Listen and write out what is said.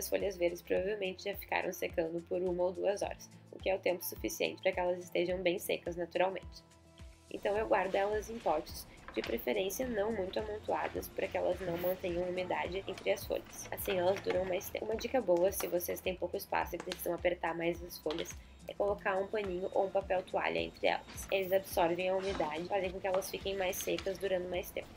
as folhas verdes provavelmente já ficaram secando por uma ou duas horas, o que é o tempo suficiente para que elas estejam bem secas naturalmente. Então eu guardo elas em potes, de preferência não muito amontoadas, para que elas não mantenham umidade entre as folhas. Assim elas duram mais tempo. Uma dica boa, se vocês têm pouco espaço e precisam apertar mais as folhas, é colocar um paninho ou um papel toalha entre elas. Eles absorvem a umidade, fazem com que elas fiquem mais secas durando mais tempo.